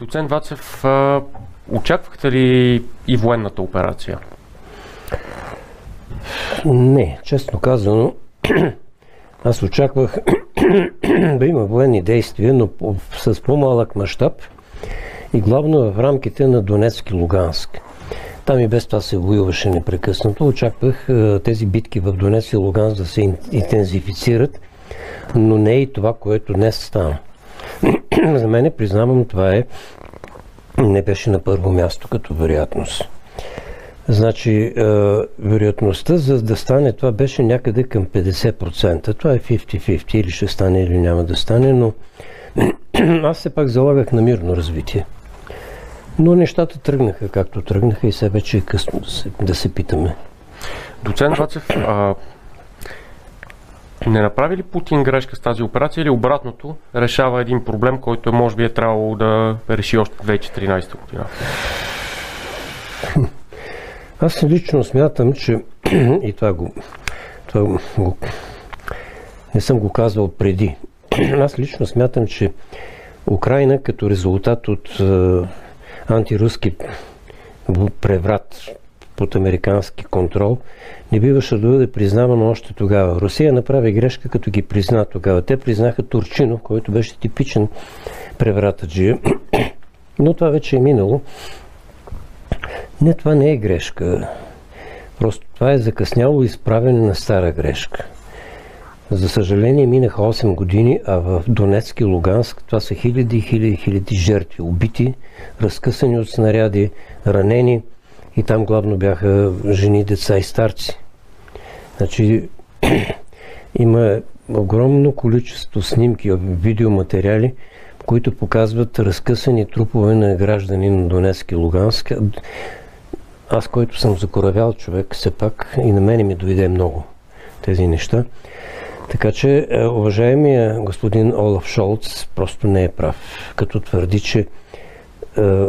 Доцент Вацев, очаквахте ли и военната операция? Не, честно казано, аз очаквах да има военни действия, но с по-малък мащаб и главно в рамките на Донецк и Луганск. Там и без това се воюваше непрекъснато. Очаквах тези битки в Донецк и Луганск да се интензифицират, но не и това, което днес стана. За мен, признавам, това е не беше на първо място като вероятност. Значи, е, вероятността за да стане това беше някъде към 50%. Това е 50-50, или ще стане, или няма да стане, но аз все пак залагах на мирно развитие. Но нещата тръгнаха както тръгнаха и сега вече е късно да се, да се питаме. Доцент Вацев, не направи ли Путин грешка с тази операция или обратното решава един проблем, който може би е трябвало да реши още 2014 година? Аз лично смятам, че и това го, това го не съм го казвал преди. Аз лично смятам, че Украина като резултат от е, антируски преврат под американски контрол, не биваше да бъде признавано още тогава. Русия направи грешка, като ги призна тогава. Те признаха Турчино, който беше типичен превратаджия. Но това вече е минало. Не, това не е грешка. Просто това е закъсняло изправене на стара грешка. За съжаление минаха 8 години, а в Донецк и Луганск това са хиляди хиляди, хиляди жертви. Убити, разкъсани от снаряди, ранени и там главно бяха жени, деца и старци. Значи има огромно количество снимки, видеоматериали, които показват разкъсани трупове на граждани на Донецк и Луганск. Аз, който съм закоравял човек, все пак и на мене ми дойде много тези неща. Така че, е, уважаемия господин Олаф Шолц просто не е прав, като твърди, че е,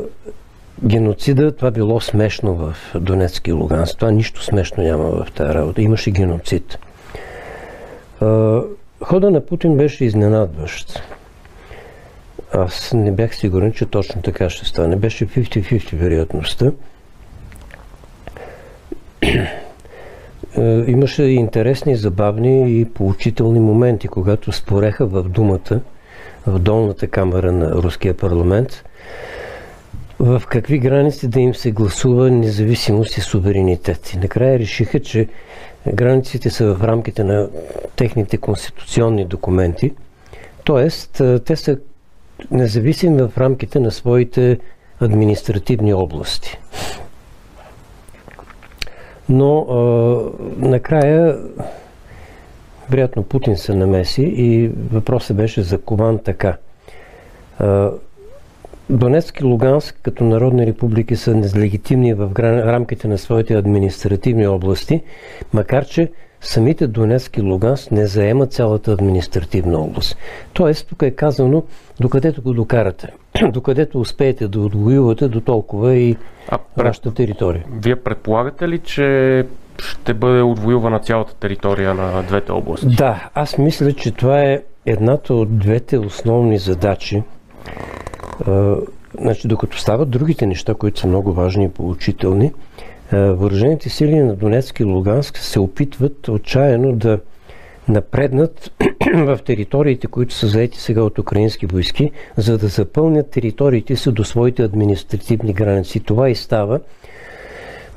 геноцида, това било смешно в Донецки и Луганск. Това нищо смешно няма в тази работа. Имаше геноцид. Хода на Путин беше изненадващ. Аз не бях сигурен, че точно така ще стане. Беше 50-50 вероятността. Имаше интересни, забавни и поучителни моменти, когато спореха в думата в долната камера на руския парламент – в какви граници да им се гласува независимост и суверенитет. И накрая решиха, че границите са в рамките на техните конституционни документи, т.е. те са независими в рамките на своите административни области. Но а, накрая вероятно Путин се намеси и въпросът беше закован така. А, Донецк и Луганск като народни републики са нелегитимни в рамките на своите административни области, макар че самите Донецк и Луганск не заемат цялата административна област. Тоест, тук е казано, докъдето го докарате, докъдето успеете да отвоювате до толкова и а пред... вашата територия. Вие предполагате ли, че ще бъде отвоювана цялата територия на двете области? Да, аз мисля, че това е едната от двете основни задачи значи, докато стават другите неща, които са много важни и поучителни, въоръжените сили на Донецк и Луганск се опитват отчаяно да напреднат в териториите, които са заети сега от украински войски, за да запълнят териториите си до своите административни граници. Това и става.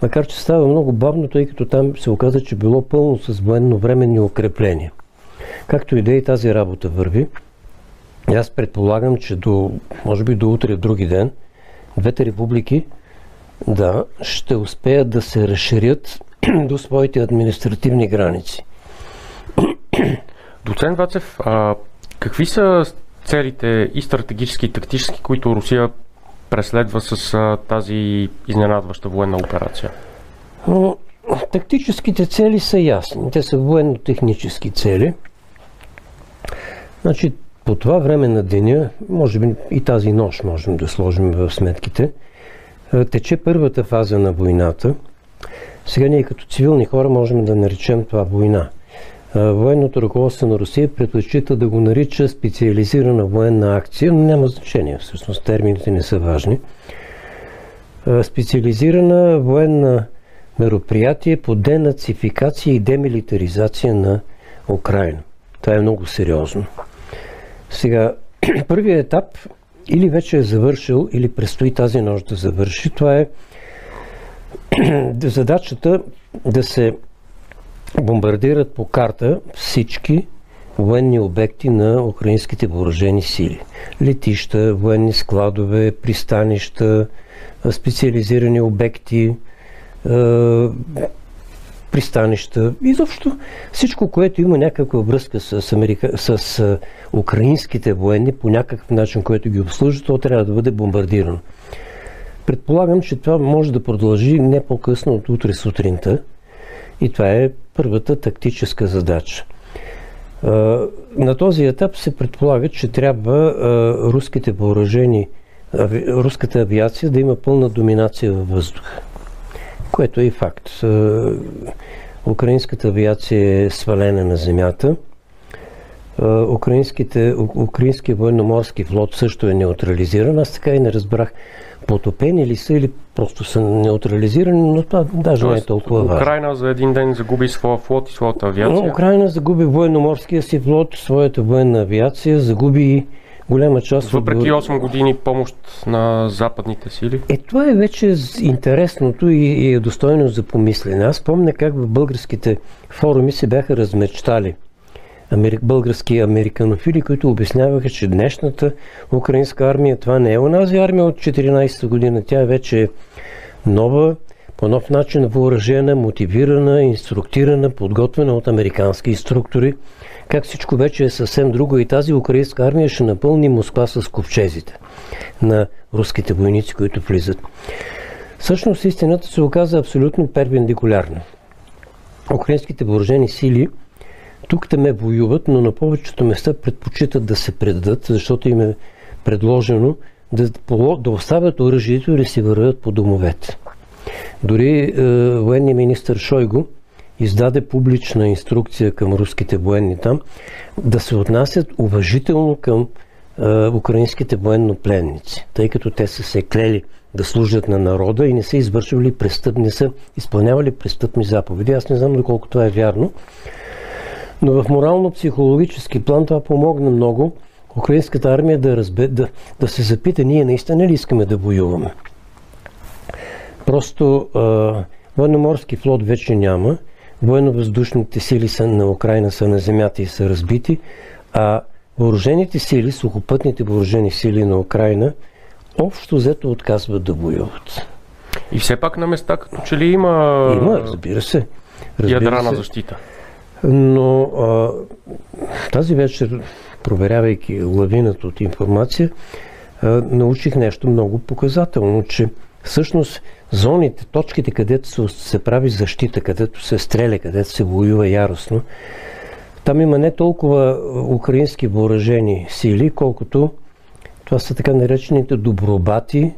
Макар, че става много бавно, тъй като там се оказа, че било пълно с военновременни укрепления. Както и да и тази работа върви. И аз предполагам, че до, може би до утре, други ден, двете републики да, ще успеят да се разширят до своите административни граници. Доцент Вацев, а, какви са целите и стратегически и тактически, които Русия преследва с а, тази изненадваща военна операция? Но, тактическите цели са ясни. Те са военно-технически цели. Значи, по това време на деня, може би и тази нощ можем да сложим в сметките, тече първата фаза на войната. Сега ние като цивилни хора можем да наречем това война. Военното ръководство на Русия предпочита да го нарича специализирана военна акция, но няма значение. Всъщност термините не са важни. Специализирана военна мероприятие по денацификация и демилитаризация на Украина. Това е много сериозно. Сега, първият етап или вече е завършил, или предстои тази нощ да завърши. Това е задачата да се бомбардират по карта всички военни обекти на украинските въоръжени сили. Летища, военни складове, пристанища, специализирани обекти, пристанища, изобщо всичко, което има някаква връзка с, Америка, с украинските военни по някакъв начин, който ги обслужва, то трябва да бъде бомбардирано. Предполагам, че това може да продължи не по-късно от утре сутринта и това е първата тактическа задача. На този етап се предполага, че трябва руските въоръжени, руската авиация да има пълна доминация във въздуха което е и факт. Украинската авиация е свалена на земята. Украинския военноморски флот също е неутрализиран. Аз така и не разбрах потопени ли са или просто са неутрализирани, но това даже Тоест, не е толкова важно. Украина за един ден загуби своя флот и своята авиация? Но Украина загуби военноморския си флот, своята военна авиация, загуби голяма част Въпреки 8 години помощ на западните сили? Е, това е вече интересното и, и е достойно за помислене. Аз помня как в българските форуми се бяха размечтали америк, български американофили, които обясняваха, че днешната украинска армия, това не е онази армия от 14 година, тя вече е нова, по нов начин въоръжена, мотивирана, инструктирана, подготвена от американски структури как всичко вече е съвсем друго и тази украинска армия ще напълни Москва с ковчезите на руските войници, които влизат. Всъщност истината се оказа абсолютно перпендикулярна. Украинските въоръжени сили тук те ме воюват, но на повечето места предпочитат да се предадат, защото им е предложено да, да оставят оръжието и да си вървят по домовете. Дори е, военният министр Шойго издаде публична инструкция към руските военни там да се отнасят уважително към е, украинските военнопленници, тъй като те са се клели да служат на народа и не са извършвали престъпни, не са изпълнявали престъпни заповеди. Аз не знам доколко това е вярно, но в морално-психологически план това помогна много украинската армия да, разбе, да, да се запита ние наистина ли искаме да воюваме. Просто военноморски флот вече няма военно-въздушните сили са на Украина са на земята и са разбити, а въоръжените сили, сухопътните въоръжени сили на Украина, общо взето отказват да воюват. И все пак на места, като че ли има... Има, разбира се. Разбира ядрана се. защита. Но а, тази вечер, проверявайки лавината от информация, а, научих нещо много показателно, че всъщност зоните, точките, където се, се прави защита, където се стреля, където се воюва яростно, там има не толкова украински въоръжени сили, колкото това са така наречените добробати,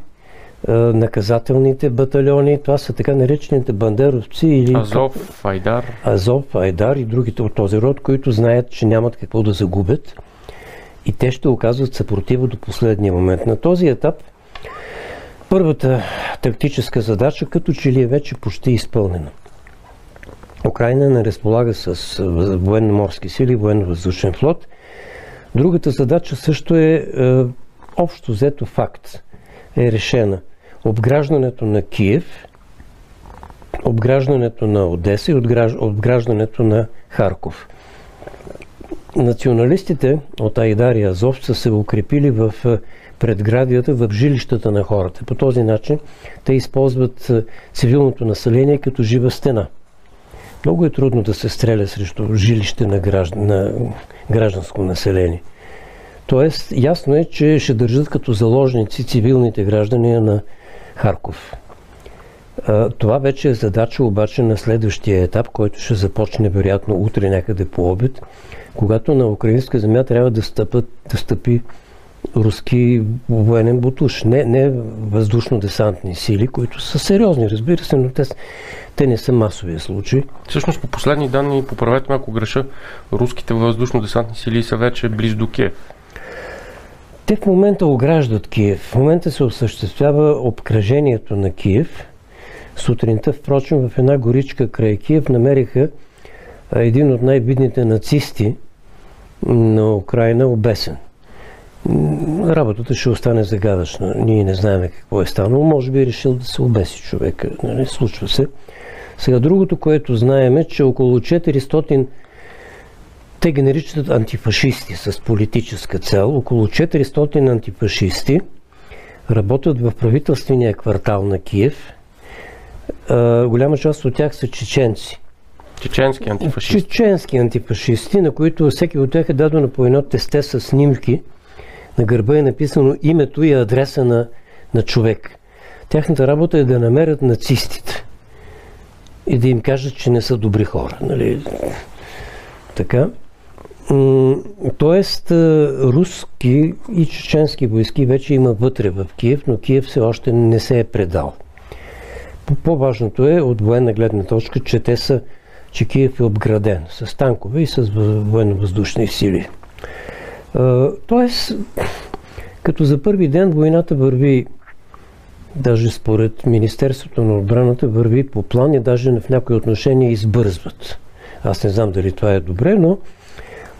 наказателните батальони, това са така наречените бандеровци или... Азов, Айдар. Азов, Айдар и другите от този род, които знаят, че нямат какво да загубят и те ще оказват съпротива до последния момент. На този етап Първата тактическа задача като че ли е вече почти изпълнена. Украина не разполага с военно-морски сили, военно-въздушен флот. Другата задача също е, е общо взето факт. Е решена. Обграждането на Киев, обграждането на Одеса и обграждането на Харков. Националистите от Айдар и Азов са се укрепили в е, предградията в жилищата на хората. По този начин те използват е, цивилното население като жива стена. Много е трудно да се стреля срещу жилище на, граждан, на гражданско население. Тоест, ясно е, че ще държат като заложници цивилните граждани на Харков. Това вече е задача обаче на следващия етап, който ще започне вероятно утре някъде по обед, когато на украинска земя трябва да, стъпат, да стъпи руски военен бутуш. Не, не въздушно-десантни сили, които са сериозни, разбира се, но те, те не са масовия случай. Всъщност, по последни данни, поправете ме ако греша, руските въздушно-десантни сили са вече близо до Киев. Те в момента ограждат Киев. В момента се осъществява обкръжението на Киев. Сутринта, впрочем, в една горичка край Киев намериха един от най-видните нацисти на Украина обесен. Работата ще остане загадъчна. Ние не знаем какво е станало. Може би е решил да се обеси човека. Нали? Случва се. Сега другото, което знаем е, че около 400 те ги наричат антифашисти с политическа цел. Около 400 антифашисти работят в правителствения квартал на Киев. голяма част от тях са чеченци. Чеченски антифашисти. Чеченски антифашисти, на които всеки от тях е дадено по едно тесте с снимки. На гърба е написано името и адреса на, на човек. Тяхната работа е да намерят нацистите и да им кажат, че не са добри хора. Нали? Така. Тоест, руски и чеченски войски вече има вътре в Киев, но Киев все още не се е предал. По-важното е от военна гледна точка, че те са, че Киев е обграден с танкове и с военно-въздушни сили. Тоест, като за първи ден войната върви, даже според Министерството на отбраната, върви по план и даже в някои отношения избързват. Аз не знам дали това е добре, но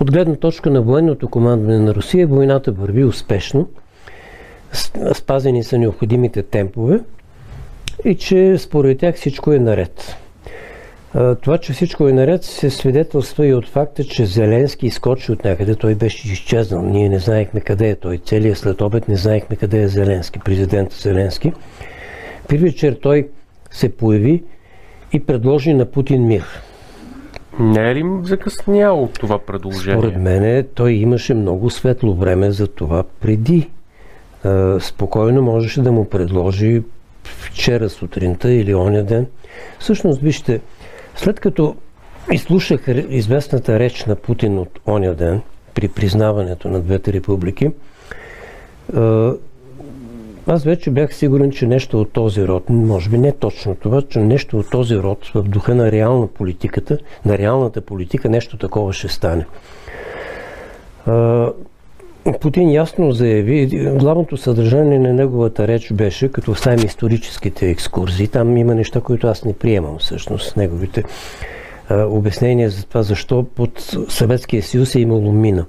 от гледна точка на военното командване на Русия, войната върви успешно, спазени са необходимите темпове и че според тях всичко е наред. Това, че всичко е наред, се свидетелства и от факта, че Зеленски изкочи от някъде. Той беше изчезнал. Ние не знаехме къде е той. Целият след обед не знаехме къде е Зеленски, президент Зеленски. При вечер той се появи и предложи на Путин мир. Не е ли закъсняло това предложение? Според мен той имаше много светло време за това преди. Спокойно можеше да му предложи вчера сутринта или оня ден. Всъщност, вижте, след като изслушах известната реч на Путин от оня ден при признаването на двете републики, аз вече бях сигурен, че нещо от този род, може би не точно това, че нещо от този род в духа на реална политиката, на реалната политика, нещо такова ще стане. Путин ясно заяви, главното съдържание на неговата реч беше, като оставим историческите екскурзии, там има неща, които аз не приемам всъщност, неговите обяснения за това, защо под Съветския съюз е имало мина.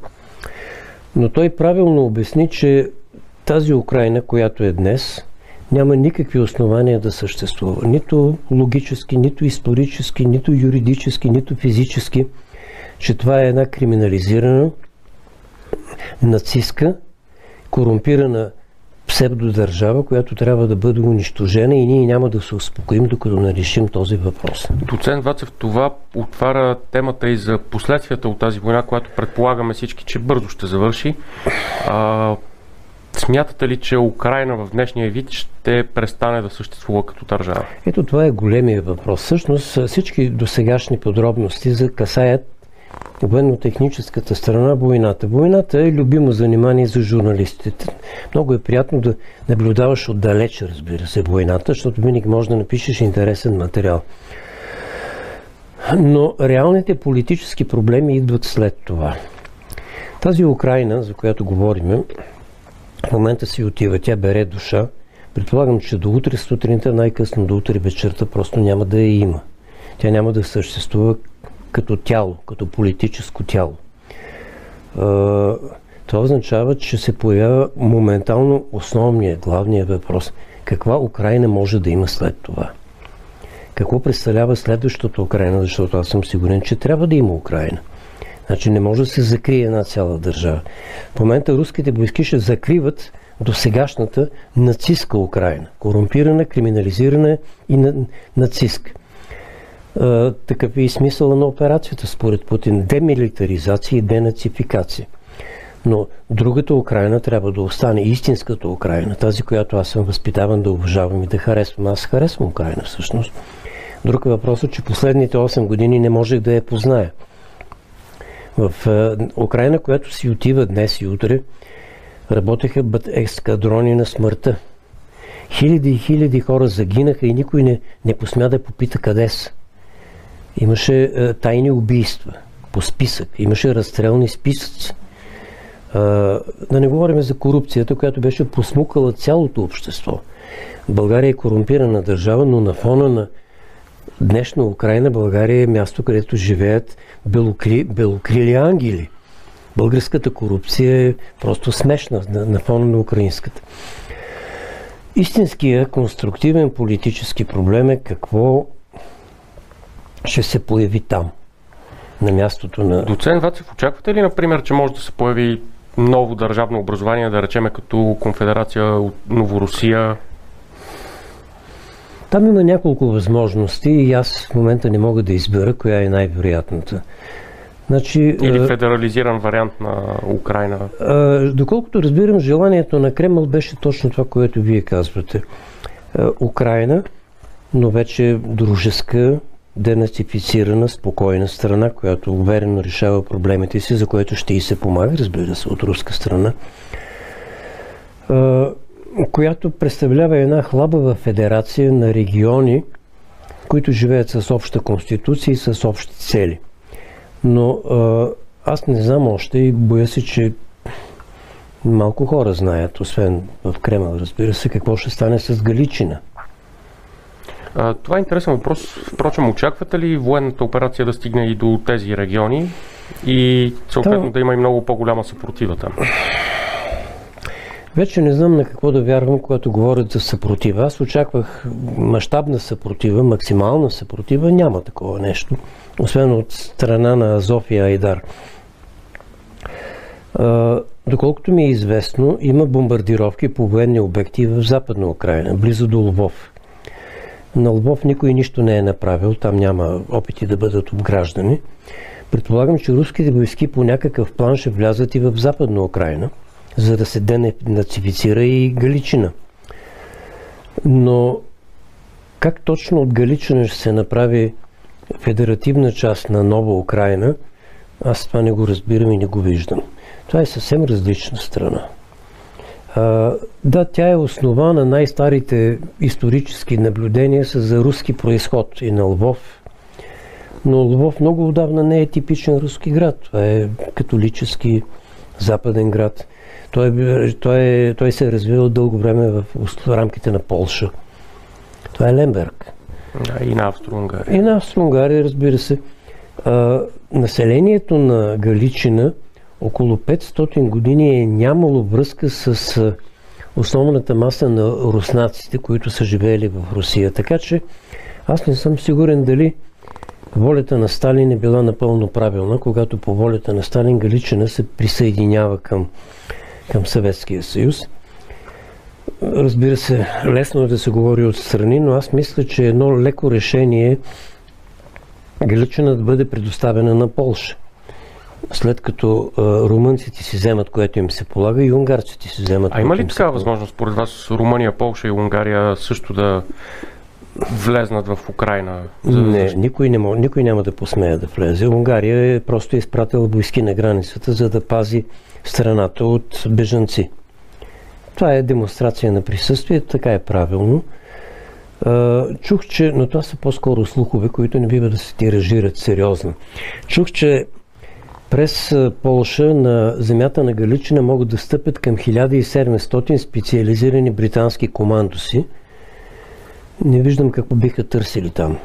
Но той правилно обясни, че тази Украина, която е днес, няма никакви основания да съществува. Нито логически, нито исторически, нито юридически, нито физически, че това е една криминализирана, нацистка, корумпирана псевдодържава, която трябва да бъде унищожена и ние няма да се успокоим, докато не решим този въпрос. Доцент Вацев, това отваря темата и за последствията от тази война, която предполагаме всички, че бързо ще завърши. А, Смятате ли, че Украина в днешния вид ще престане да съществува като държава? Ето това е големия въпрос. Всъщност всички досегашни подробности за касаят военно-техническата страна войната. Войната е любимо занимание за журналистите. Много е приятно да наблюдаваш отдалеч, разбира се, войната, защото винаги можеш да напишеш интересен материал. Но реалните политически проблеми идват след това. Тази Украина, за която говорим, в момента си отива, тя бере душа. Предполагам, че до утре сутринта, най-късно до утре вечерта, просто няма да я има. Тя няма да съществува като тяло, като политическо тяло. Това означава, че се появява моментално основният, главният въпрос. Каква Украина може да има след това? Какво представлява следващата Украина, защото аз съм сигурен, че трябва да има Украина. Значи не може да се закрие една цяла държава. В момента руските войски ще закриват до сегашната нацистска Украина. Корумпирана, криминализирана и на, нацистка. Такъв е и смисъла на операцията, според Путин. Демилитаризация и денацификация. Но другата Украина трябва да остане истинската Украина, тази, която аз съм възпитаван да уважавам и да харесвам. Аз харесвам Украина всъщност. Друг е че последните 8 години не можех да я позная. В Украина, която си отива днес и утре, работеха ескадрони на смъртта. Хиляди и хиляди хора загинаха и никой не, не посмя да попита къде са. Имаше е, тайни убийства по списък, имаше разстрелни списъци. Е, да не говорим за корупцията, която беше посмукала цялото общество. България е корумпирана държава, но на фона на днешна Украина, България е място, където живеят белокри, белокрили ангели. Българската корупция е просто смешна на, на фона на украинската. Истинския конструктивен политически проблем е какво ще се появи там, на мястото на... Доцент Вацев, очаквате ли, например, че може да се появи ново държавно образование, да речеме като конфедерация от Новорусия? Там има няколко възможности и аз в момента не мога да избера коя е най-вероятната. Значи, Или федерализиран вариант на Украина? А, доколкото разбирам, желанието на Кремъл беше точно това, което вие казвате. А, Украина, но вече дружеска, денацифицирана, спокойна страна, която уверено решава проблемите си, за което ще и се помага, разбира се, от руска страна, която представлява една хлабава федерация на региони, които живеят с обща конституция и с общи цели. Но аз не знам още и боя се, че малко хора знаят, освен в Кремъл, разбира се, какво ще стане с Галичина. Това е интересен въпрос. Впрочем, очаквате ли военната операция да стигне и до тези региони и съответно да, да има и много по-голяма съпротива там? Вече не знам на какво да вярвам, когато говорят за съпротива. Аз очаквах мащабна съпротива, максимална съпротива. Няма такова нещо освен от страна на Азов и Айдар. Доколкото ми е известно, има бомбардировки по военни обекти в Западна Украина, близо до Лвов. На Лвов никой нищо не е направил, там няма опити да бъдат обграждани. Предполагам, че руските войски по някакъв план ще влязат и в Западна Украина, за да се денацифицира и Галичина. Но как точно от Галичина ще се направи федеративна част на Нова Украина, аз това не го разбирам и не го виждам. Това е съвсем различна страна. Да, тя е основана, най-старите исторически наблюдения са за руски происход и на Лвов. Но Лвов много отдавна не е типичен руски град. Това е католически западен град. Той, той, той се е развил дълго време в рамките на Полша. Това е Лемберг. Да, и на Австро-Унгария. И на Австро-Унгария, разбира се. А, населението на Галичина около 500 години е нямало връзка с основната маса на руснаците, които са живеели в Русия. Така че аз не съм сигурен дали волята на Сталин е била напълно правилна, когато по волята на Сталин Галичина се присъединява към, към Съветския съюз. Разбира се, лесно е да се говори отстрани, но аз мисля, че едно леко решение е Галичина да бъде предоставена на Полша. След като а, румънците си вземат, което им се полага, и унгарците си вземат. А има ли такава възможност, според вас, Румъния, Полша и Унгария също да влезнат в Украина? За... Не, никой, не мож, никой няма да посмее да влезе. Унгария е просто изпратила войски на границата, за да пази страната от бежанци. Това е демонстрация на присъствие, така е правилно. Чух, че, но това са по-скоро слухове, които не бива да се тиражират сериозно. Чух, че през Полша на земята на Галичина могат да стъпят към 1700 специализирани британски командоси. Не виждам какво биха търсили там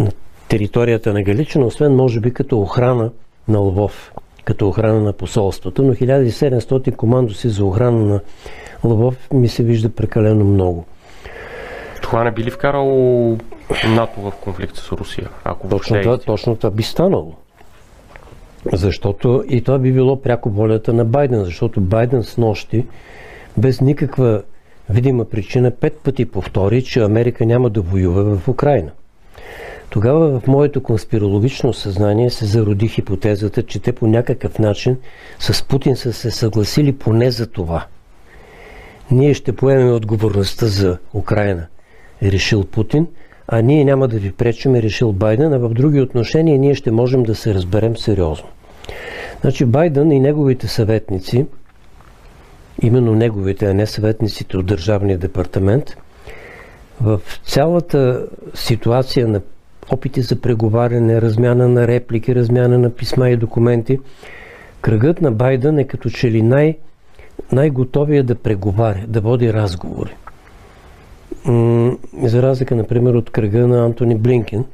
на територията на Галичина, освен може би като охрана на Лвов, като охрана на посолството, но 1700 командоси за охрана на Лъвов ми се вижда прекалено много. Това не би ли вкарало НАТО в конфликт с Русия? Ако точно, това, точно това би станало. Защото и това би било пряко волята на Байден, защото Байден с нощи, без никаква видима причина, пет пъти повтори, че Америка няма да воюва в Украина. Тогава в моето конспирологично съзнание се зароди хипотезата, че те по някакъв начин с Путин са се съгласили поне за това – ние ще поемем отговорността за Украина, е решил Путин, а ние няма да ви пречим, е решил Байден, а в други отношения ние ще можем да се разберем сериозно. Значи Байден и неговите съветници именно неговите, а не съветниците от Държавния департамент, в цялата ситуация на опити за преговаряне, размяна на реплики, размяна на писма и документи, кръгът на Байден е като че ли най- най-готовия да преговаря, да води разговори. За разлика, например, от кръга на Антони Блинкен,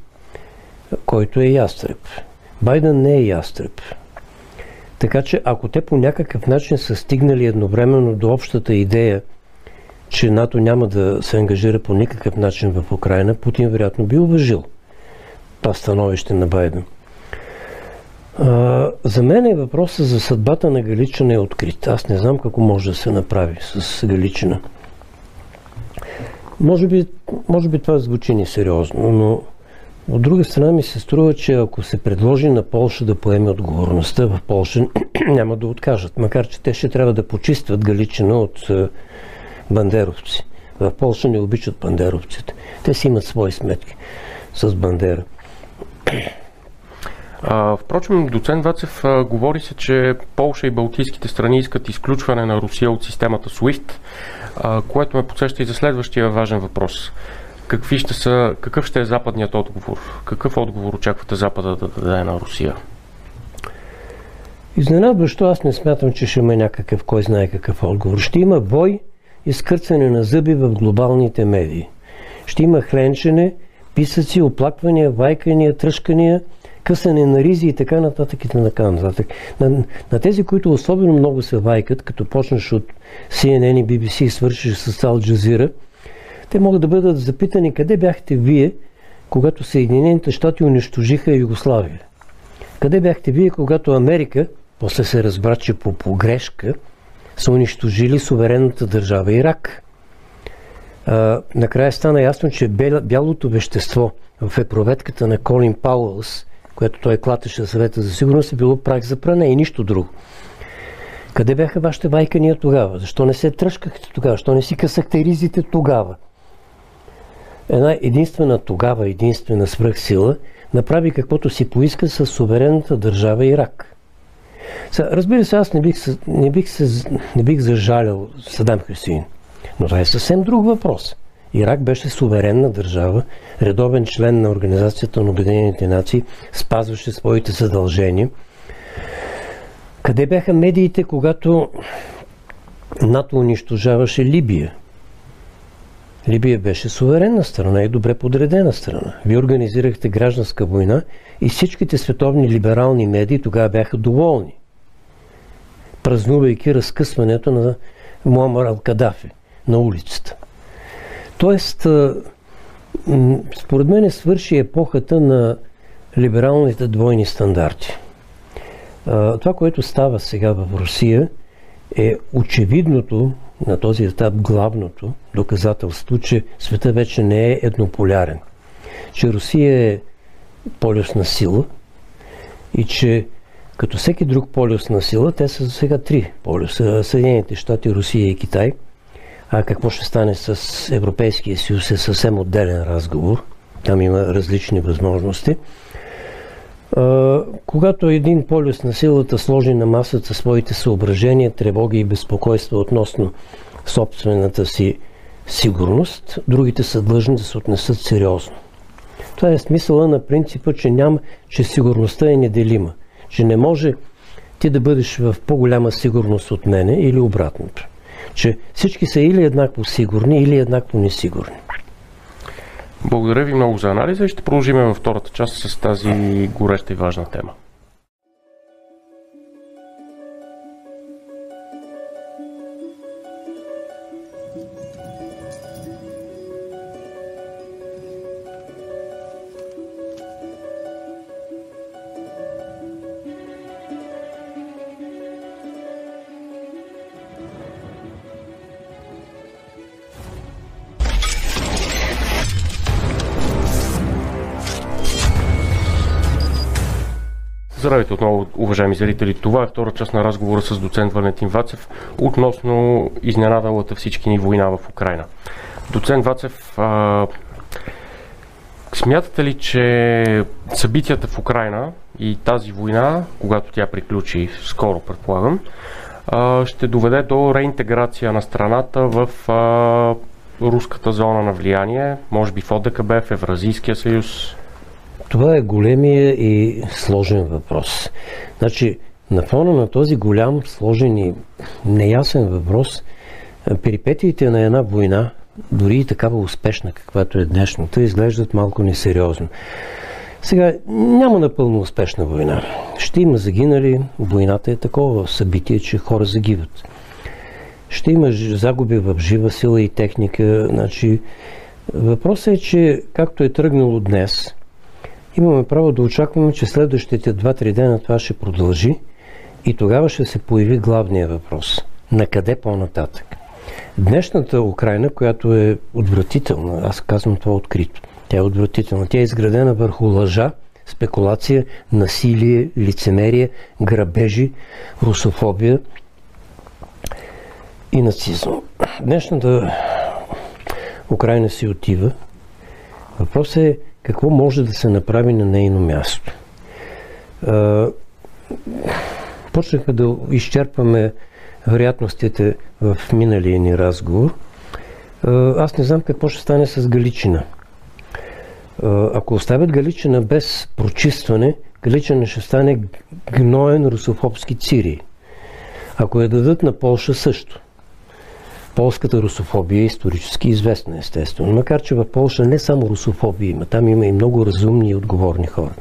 който е ястреб. Байден не е ястреб. Така че, ако те по някакъв начин са стигнали едновременно до общата идея, че НАТО няма да се ангажира по никакъв начин в Украина, Путин вероятно би уважил това становище на Байден. А, за мен е въпросът за съдбата на Галичина е открит. Аз не знам какво може да се направи с Галичина. Може би, може би това звучи несериозно, но от друга страна ми се струва, че ако се предложи на Полша да поеме отговорността, в Полша няма да откажат. Макар, че те ще трябва да почистват Галичина от е, бандеровци. В Полша не обичат бандеровците. Те си имат свои сметки с бандера. А, впрочем, доцент Вацев, а, говори се, че Полша и Балтийските страни искат изключване на Русия от системата SWIFT, а, което ме подсеща и за следващия важен въпрос. Какви ще са, какъв ще е западният отговор? Какъв отговор очаквате Запада да даде на Русия? Изненадващо аз не смятам, че ще има някакъв, кой знае какъв отговор. Ще има бой и скърцане на зъби в глобалните медии. Ще има хленчене, писъци, оплаквания, вайкания, тръжкания, късане на ризи и така нататък и така нататък. На, на тези, които особено много се вайкат, като почнеш от CNN и BBC и свършиш с Ал Джазира, те могат да бъдат запитани къде бяхте вие, когато Съединените щати унищожиха Югославия. Къде бяхте вие, когато Америка, после се разбра, че по погрешка са унищожили суверенната държава Ирак. А, накрая стана ясно, че бялото вещество в епроветката на Колин Пауълс, което той клатеше съвета за сигурност, е било прах за пране и нищо друго. Къде бяха вашите вайкания тогава? Защо не се тръжкахте тогава? Защо не си късахте ризите тогава? Една единствена тогава, единствена свръхсила направи каквото си поиска с суверенната държава Ирак. Разбира се, аз не бих, не бих, се, не бих зажалял Садам Хюсейн. Но това е съвсем друг въпрос. Ирак беше суверенна държава, редовен член на Организацията на Обединените нации, спазваше своите задължения. Къде бяха медиите, когато НАТО унищожаваше Либия? Либия беше суверенна страна и добре подредена страна. Вие организирахте гражданска война и всичките световни либерални медии тогава бяха доволни, празнувайки разкъсването на Муамар Ал-Кадафи на улицата. Тоест, според мен свърши епохата на либералните двойни стандарти. Това, което става сега в Русия, е очевидното на този етап главното доказателство, че света вече не е еднополярен. Че Русия е полюсна сила и че като всеки друг полюс на сила, те са сега три полюса. Съединените щати, Русия и Китай – а какво ще стане с Европейския съюз е съвсем отделен разговор. Там има различни възможности. Когато един полюс на силата сложи на масата своите съображения, тревоги и безпокойства относно собствената си сигурност, другите са длъжни да се отнесат сериозно. Това е смисъла на принципа, че, няма, че сигурността е неделима. Че не може ти да бъдеш в по-голяма сигурност от мене или обратното че всички са или еднакво сигурни, или еднакво несигурни. Благодаря ви много за анализа и ще продължим във втората част с тази гореща и важна тема. Здравейте отново, уважаеми зрители. Това е втора част на разговора с доцент Валентин Вацев относно изненадалата всички ни война в Украина. Доцент Вацев, а, смятате ли, че събитията в Украина и тази война, когато тя приключи скоро, предполагам, ще доведе до реинтеграция на страната в руската зона на влияние, може би в ОДКБ, в Евразийския съюз? Това е големия и сложен въпрос. Значи, на фона на този голям, сложен и неясен въпрос, перипетиите на една война, дори и такава успешна, каквато е днешната, изглеждат малко несериозно. Сега, няма напълно успешна война. Ще има загинали. Войната е такова събитие, че хора загиват. Ще има загуби в жива сила и техника. Значи, въпросът е, че както е тръгнало днес, имаме право да очакваме, че следващите 2-3 дена това ще продължи и тогава ще се появи главния въпрос. На къде по-нататък? Днешната Украина, която е отвратителна, аз казвам това открито, тя е отвратителна. Тя е изградена върху лъжа, спекулация, насилие, лицемерие, грабежи, русофобия и нацизъм. Днешната Украина си отива. Въпросът е какво може да се направи на нейно място. Почнахме да изчерпваме вероятностите в миналия ни разговор. Аз не знам какво ще стане с Галичина. Ако оставят Галичина без прочистване, Галичина ще стане гноен русофобски цири. Ако я дадат на Полша също. Полската русофобия е исторически известна, естествено. Макар, че в Полша не само русофобия има, там има и много разумни и отговорни хора.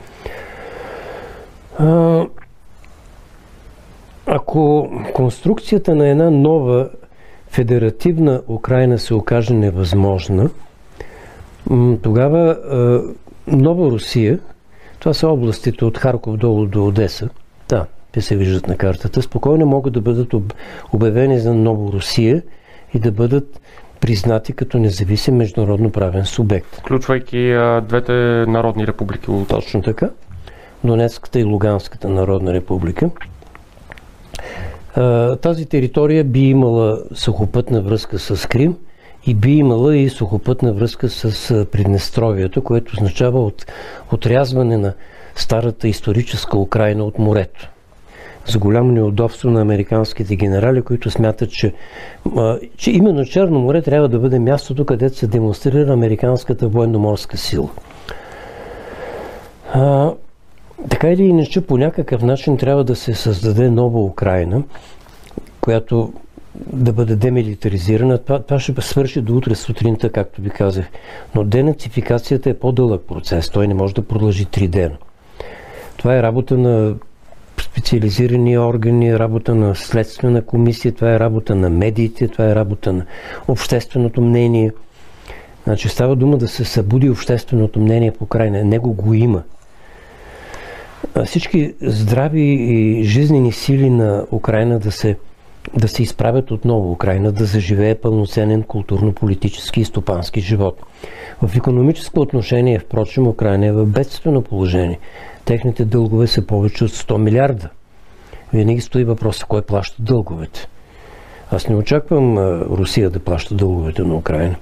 Ако конструкцията на една нова федеративна Украина се окаже невъзможна, тогава Нова Русия, това са областите от Харков долу до Одеса, да, те се виждат на картата, спокойно могат да бъдат обявени за Нова Русия и да бъдат признати като независим международно правен субект. Включвайки а, двете народни републики. Точно така. Донецката и Луганската народна република. Тази територия би имала сухопътна връзка с Крим и би имала и сухопътна връзка с Приднестровието, което означава от, отрязване на старата историческа Украина от морето. За голямо неудобство на американските генерали, които смятат, че, че именно Черно море трябва да бъде мястото, където се демонстрира американската военноморска сила. Така или иначе, по някакъв начин трябва да се създаде нова Украина, която да бъде демилитаризирана. Това, това ще свърши до утре сутринта, както ви казах. Но денацификацията е по-дълъг процес. Той не може да продължи три дена. Това е работа на специализирани органи, работа на следствена комисия, това е работа на медиите, това е работа на общественото мнение. Значи става дума да се събуди общественото мнение по край на него го има – всички здрави и жизнени сили на Украина да се, да се изправят отново Украина, да заживее пълноценен културно-политически и стопански живот. В економическо отношение, впрочем, Украина е в бедствено положение. Техните дългове са повече от 100 милиарда. Винаги стои въпроса, кой плаща дълговете. Аз не очаквам Русия да плаща дълговете на Украина.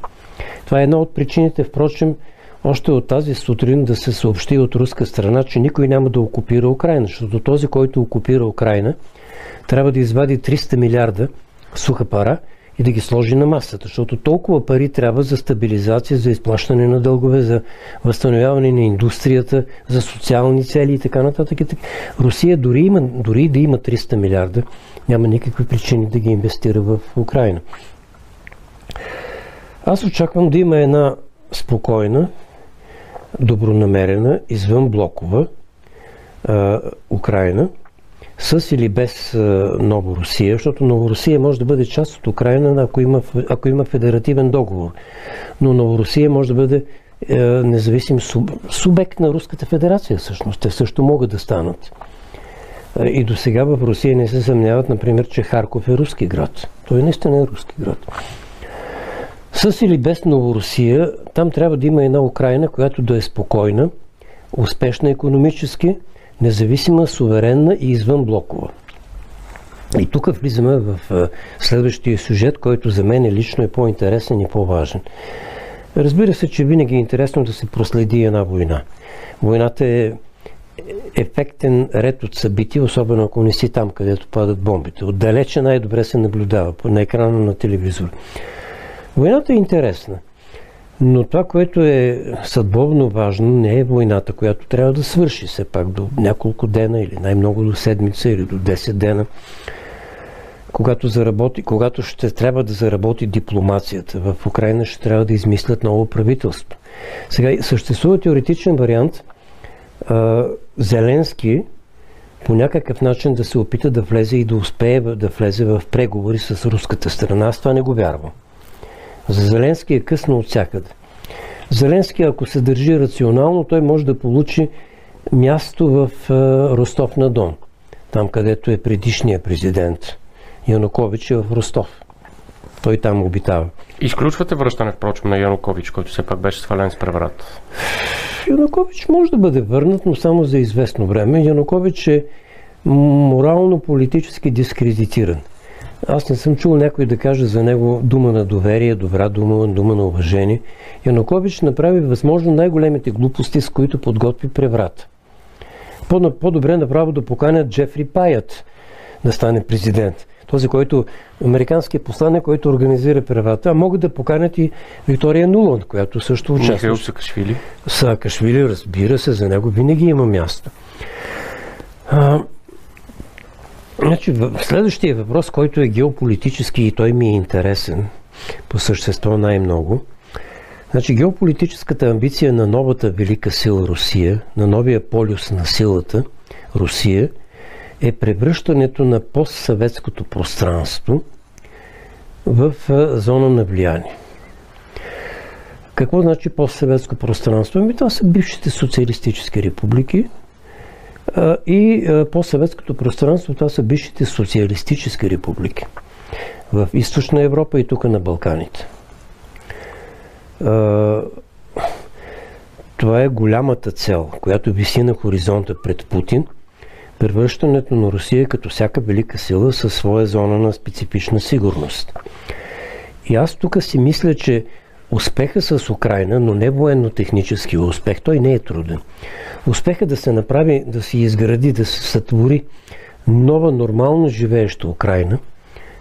Това е една от причините, впрочем, още от тази сутрин да се съобщи от руска страна, че никой няма да окупира Украина, защото този, който окупира Украина, трябва да извади 300 милиарда суха пара и да ги сложи на масата, защото толкова пари трябва за стабилизация, за изплащане на дългове, за възстановяване на индустрията, за социални цели и така нататък. Русия дори, има, дори да има 300 милиарда, няма никакви причини да ги инвестира в Украина. Аз очаквам да има една спокойна, добронамерена, извън блокова а, Украина, с или без а, Новорусия, защото Новорусия може да бъде част от Украина, ако има, ако има федеративен договор. Но Новорусия може да бъде а, независим суб, субект на Руската федерация, всъщност. Те също могат да станат. И до сега в Русия не се съмняват, например, че Харков е руски град. Той наистина е руски град. С или без Новорусия, там трябва да има една Украина, която да е спокойна, успешна економически, независима, суверенна и извън блокова. И тук влизаме в следващия сюжет, който за мен лично е по-интересен и по-важен. Разбира се, че винаги е интересно да се проследи една война. Войната е ефектен ред от събития, особено ако не си там, където падат бомбите. Отдалече най-добре се наблюдава на екрана на телевизора. Войната е интересна. Но това, което е съдбовно важно, не е войната, която трябва да свърши все пак до няколко дена или най-много до седмица или до 10 дена, когато, заработи, когато ще трябва да заработи дипломацията. В Украина ще трябва да измислят ново правителство. Сега съществува теоретичен вариант а, Зеленски по някакъв начин да се опита да влезе и да успее да влезе в преговори с руската страна. Аз това не го вярвам. За Зеленски е късно от всякъде. Зеленски, ако се държи рационално, той може да получи място в Ростов на Дон, там където е предишният президент. Янукович е в Ростов. Той там обитава. Изключвате връщане, впрочем, на Янукович, който все пак беше свален с преврат? Янукович може да бъде върнат, но само за известно време. Янукович е морално-политически дискредитиран. Аз не съм чул някой да каже за него дума на доверие, добра дума, дума на уважение. Янукович направи възможно най-големите глупости, с които подготви преврат. По-добре направо да поканят Джефри Паят да стане президент. Този, който, американският посланник, който организира преврата. А могат да поканят и Виктория Нулан, която също участва. Михаил Саакашвили. Саакашвили, разбира се, за него винаги има място. Значи, следващия въпрос, който е геополитически и той ми е интересен по същество най-много. Значи, геополитическата амбиция на новата велика сила Русия, на новия полюс на силата Русия, е превръщането на постсъветското пространство в зона на влияние. Какво значи постсъветско пространство? Ами това са бившите социалистически републики, и по-съветското пространство това са бившите социалистически републики в източна Европа и тук на Балканите. Това е голямата цел, която виси на хоризонта пред Путин. Превръщането на Русия като всяка велика сила със своя зона на специфична сигурност. И аз тук си мисля, че успеха с Украина, но не военно-технически успех, той не е труден. Успеха да се направи, да се изгради, да се сътвори нова нормално живееща Украина,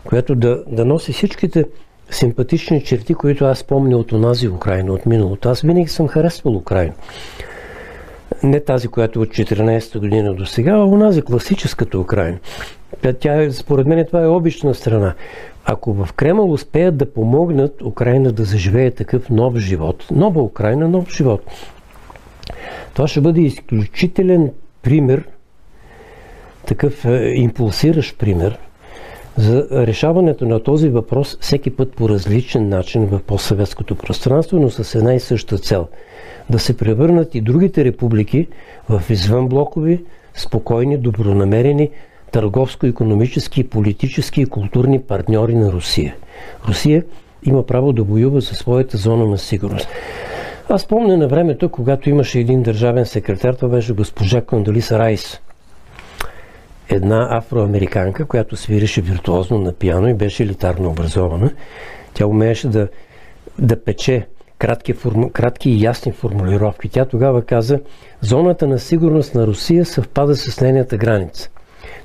която да, да носи всичките симпатични черти, които аз помня от онази Украина, от миналото. Аз винаги съм харесвал Украина. Не тази, която от 14-та година до сега, а онази класическата Украина. Тя, е, според мен това е обична страна. Ако в Кремъл успеят да помогнат Украина да заживее такъв нов живот, нова Украина, нов живот, това ще бъде изключителен пример, такъв е, импулсиращ пример за решаването на този въпрос всеки път по различен начин в постсъветското пространство, но с една и съща цел. Да се превърнат и другите републики в извънблокови, спокойни, добронамерени, търговско-економически, политически и културни партньори на Русия. Русия има право да воюва за своята зона на сигурност. Аз помня на времето, когато имаше един държавен секретар, това беше госпожа Кондолиса Райс. Една афроамериканка, която свиреше виртуозно на пиано и беше елитарно образована. Тя умееше да, да пече кратки, форму, кратки и ясни формулировки. Тя тогава каза, зоната на сигурност на Русия съвпада с нейната граница.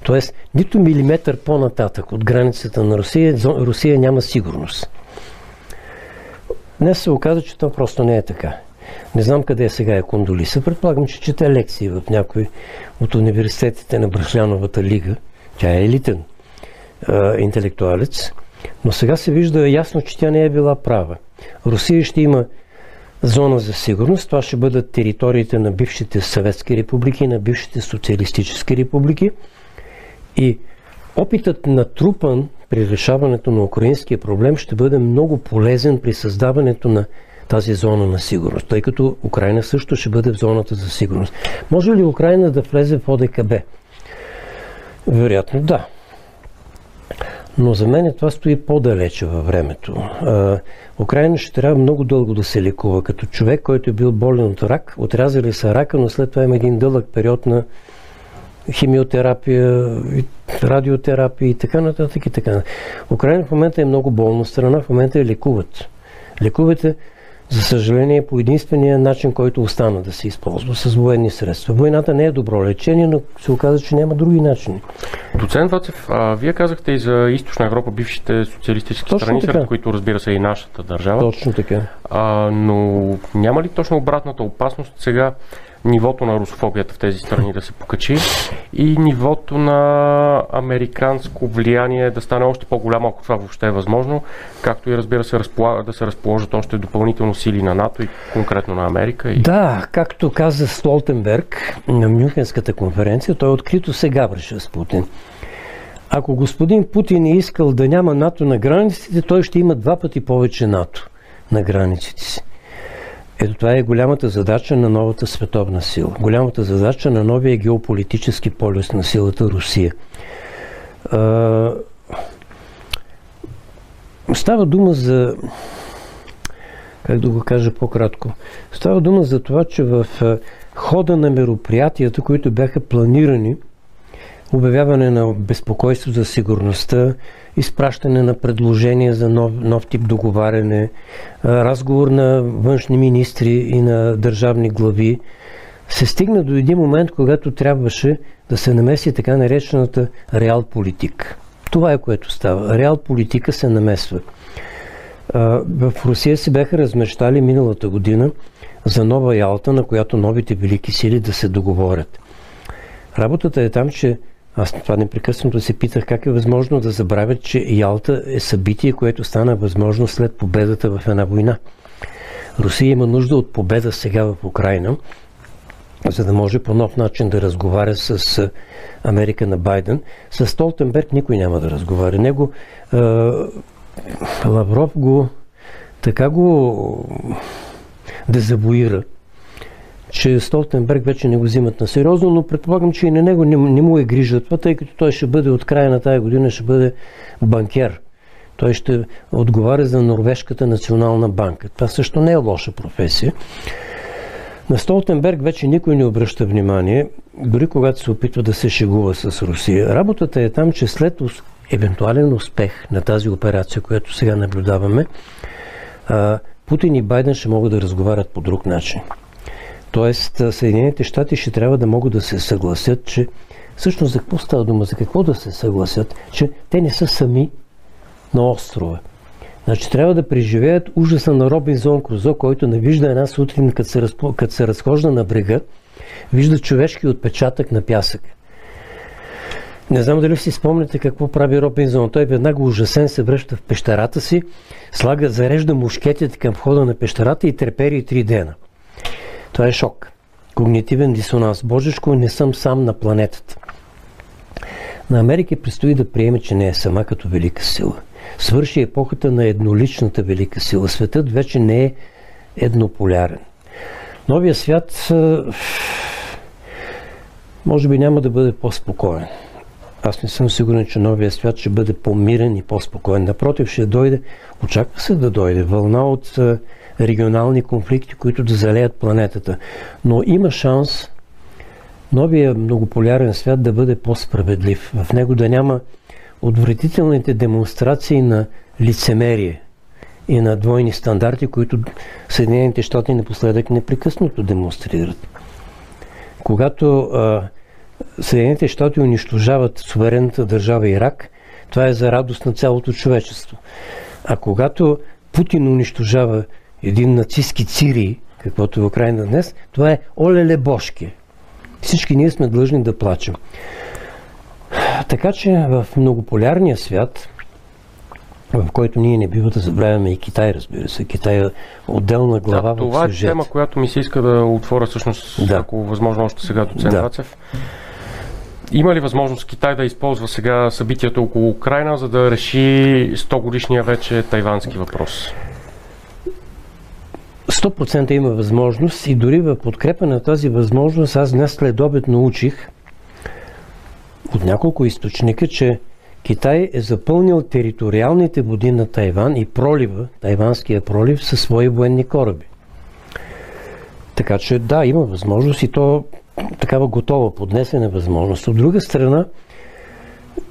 Тоест, нито милиметър по-нататък от границата на Русия, Русия няма сигурност. Днес се оказа, че това просто не е така. Не знам къде е сега е Кондолиса. Предполагам, че чете лекции в някой от университетите на Брашляновата лига. Тя е елитен а, интелектуалец. Но сега се вижда ясно, че тя не е била права. Русия ще има зона за сигурност. Това ще бъдат териториите на бившите съветски републики, на бившите социалистически републики. И опитът на трупан при решаването на украинския проблем ще бъде много полезен при създаването на тази зона на сигурност, тъй като Украина също ще бъде в зоната за сигурност. Може ли Украина да влезе в ОДКБ? Вероятно да. Но за мен това стои по-далече във времето. Украина ще трябва много дълго да се лекува. Като човек, който е бил болен от рак, отрязали са рака, но след това има един дълъг период на химиотерапия, радиотерапия и така нататък и така нататък. Украина в момента е много болна страна, в момента е лекуват. Лекувате за съжаление, по единствения начин, който остана да се използва с военни средства. Войната не е добро лечение, но се оказа, че няма други начини. Доцент Вацев, а, вие казахте и за Източна Европа, бившите социалистически Точно страни, така. сред които разбира се и нашата държава. Точно така. А, но няма ли точно обратната опасност сега нивото на русофобията в тези страни да се покачи и нивото на американско влияние да стане още по-голямо, ако това въобще е възможно, както и разбира се да се разположат още допълнително сили на НАТО и конкретно на Америка. И... Да, както каза Столтенберг на Мюнхенската конференция, той открито се гавреше с Путин. Ако господин Путин е искал да няма НАТО на границите, той ще има два пъти повече НАТО на границите си. Ето това е голямата задача на новата световна сила. Голямата задача на новия геополитически полюс на силата Русия. А, Става дума за как да го кажа по-кратко. Става дума за това, че в хода на мероприятията, които бяха планирани, обявяване на безпокойство за сигурността, изпращане на предложения за нов, нов тип договаряне, разговор на външни министри и на държавни глави, се стигна до един момент, когато трябваше да се намеси така наречената реал политик. Това е което става. Реал политика се намесва. В Русия се бяха размещали миналата година за нова Ялта, на която новите велики сили да се договорят. Работата е там, че аз това непрекъснато се питах как е възможно да забравят, че Ялта е събитие, което стана възможно след победата в една война. Русия има нужда от победа сега в Украина, за да може по нов начин да разговаря с Америка на Байден. С Столтенберг никой няма да разговаря. Него а, Лавров го така го дезавуира, че Столтенберг вече не го взимат на сериозно, но предполагам, че и на него не, не му е грижа това, тъй като той ще бъде от края на тая година, ще бъде банкер. Той ще отговаря за Норвежката национална банка. Това също не е лоша професия. На Столтенберг вече никой не обръща внимание, дори когато се опитва да се шегува с Русия. Работата е там, че след евентуален успех на тази операция, която сега наблюдаваме, Путин и Байден ще могат да разговарят по друг начин. Тоест, Съединените щати ще трябва да могат да се съгласят, че всъщност за какво става дума, за какво да се съгласят, че те не са сами на острова. Значи трябва да преживеят ужаса на Робинзон Крузо, който не вижда една сутрин, като се, като се разхожда на брега, вижда човешки отпечатък на пясък. Не знам дали си спомняте какво прави Робинзон. Той веднага ужасен се връща в пещерата си, слага, зарежда мушкетите към входа на пещерата и трепери три дена. Това е шок. Когнитивен дисонанс. Божешко, не съм сам на планетата. На Америка предстои да приеме, че не е сама като велика сила. Свърши епохата на едноличната велика сила. Светът вече не е еднополярен. Новия свят може би няма да бъде по-спокоен. Аз не съм сигурен, че новия свят ще бъде по-мирен и по-спокоен. Напротив, ще дойде, очаква се да дойде вълна от а, регионални конфликти, които да залеят планетата. Но има шанс новия многополярен свят да бъде по-справедлив. В него да няма отвратителните демонстрации на лицемерие и на двойни стандарти, които Съединените щати напоследък непрекъснато демонстрират. Когато а, Съединените щати унищожават суверенната държава Ирак, това е за радост на цялото човечество. А когато Путин унищожава един нацистски Цирий, каквото е в Украина днес, това е олеле бошки. Всички ние сме длъжни да плачем. Така че в многополярния свят, в който ние не бива да забравяме и Китай, разбира се. Китай е отделна глава да, в това е тема, която ми се иска да отворя всъщност, Да. ако възможно още сега доцент Да. Вацев. Има ли възможност Китай да използва сега събитията около Украина, за да реши 100 годишния вече тайвански въпрос? 100% има възможност и дори в подкрепа на тази възможност аз днес след обед научих от няколко източника, че Китай е запълнил териториалните води на Тайван и пролива, тайванския пролив, със свои военни кораби. Така че да, има възможност и то такава готова, поднесена възможност. От друга страна,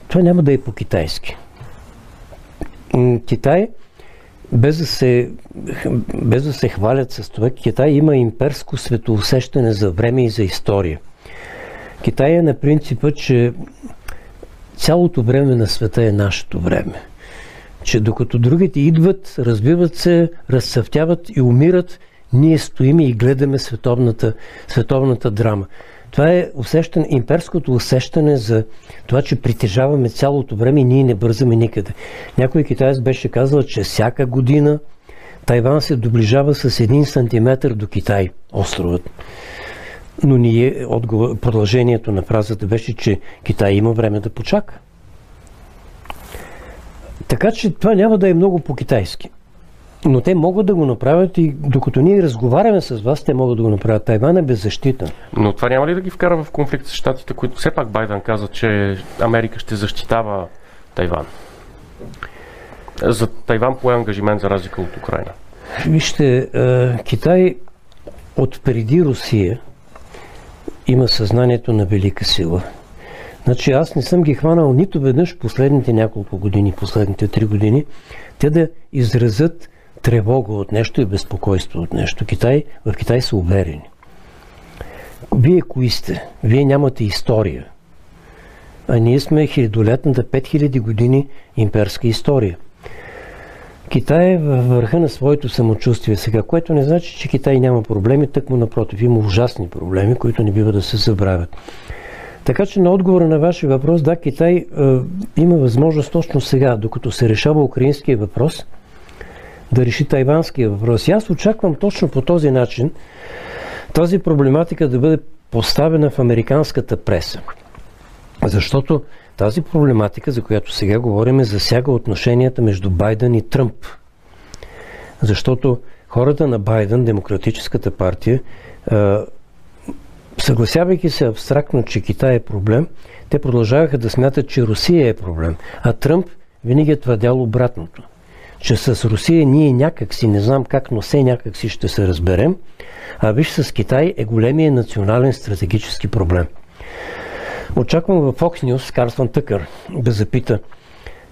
това няма да е по-китайски. Китай без да, се, без да се хвалят с това, Китай има имперско светоусещане за време и за история. Китай е на принципа, че цялото време на света е нашето време. Че докато другите идват, развиват се, разцъфтяват и умират, ние стоим и гледаме световната, световната драма. Това е усещане, имперското усещане за това, че притежаваме цялото време и ние не бързаме никъде. Някой китаец беше казал, че всяка година Тайван се доближава с един сантиметр до Китай, островът. Но ние, отговор, продължението на фразата беше, че Китай има време да почака. Така че това няма да е много по-китайски. Но те могат да го направят и докато ние разговаряме с вас, те могат да го направят. Тайван е беззащитен. Но това няма ли да ги вкара в конфликт с щатите, които все пак Байден каза, че Америка ще защитава Тайван? За Тайван пое ангажимент за разлика от Украина. Вижте, Китай от преди Русия има съзнанието на велика сила. Значи аз не съм ги хванал нито веднъж последните няколко години, последните три години, те да изразят тревога от нещо и безпокойство от нещо. Китай, в Китай са уверени. Вие кои сте? Вие нямате история. А ние сме хилядолетната 5000 години имперска история. Китай е във върха на своето самочувствие сега, което не значи, че Китай няма проблеми, тък му напротив, има ужасни проблеми, които не бива да се забравят. Така че на отговора на вашия въпрос, да, Китай е, има възможност точно сега, докато се решава украинския въпрос, да реши тайванския въпрос. И аз очаквам точно по този начин тази проблематика да бъде поставена в американската преса. Защото тази проблематика, за която сега говорим, засяга отношенията между Байден и Тръмп. Защото хората на Байден, Демократическата партия, съгласявайки се абстрактно, че Китай е проблем, те продължаваха да смятат, че Русия е проблем. А Тръмп винаги е твърдял обратното – че с Русия ние някак си, не знам как, но все някак си ще се разберем, а виж с Китай е големия национален стратегически проблем. Очаквам в Fox News Карсван Тъкър да запита